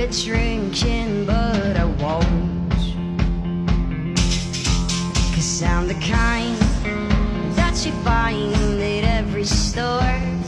quit drinking, but I won't. Cause I'm the kind that you find at every store.